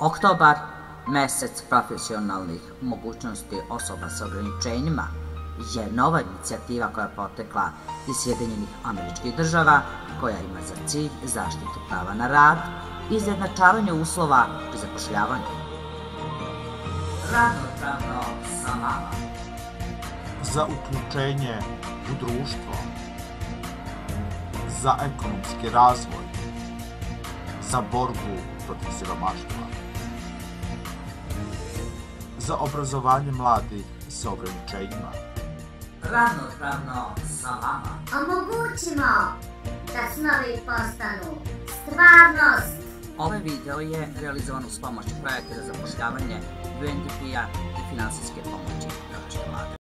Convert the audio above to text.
Oktobar, mesec profesionalnih mogućnosti osoba sa ograničenjima, je nova inicijativa koja je potekla iz Sjedinjenih američkih država, koja ima za cilj zaštitu prava na rad i izjednačavanje uslova pri zapošljavanju. Ravnopravno sa vama. Za uključenje u društvo, za ekonomski razvoj, za borbu protiv siromaštva, za obrazovanje mladih sa ograničenjima, Ravnopravno sa vama. Omogućimo da snovi postanu stvarnost. Ovaj video je realizovan uz pomoć projekta za zapošljavanje UNDP-a i finansijske pomoći vlade.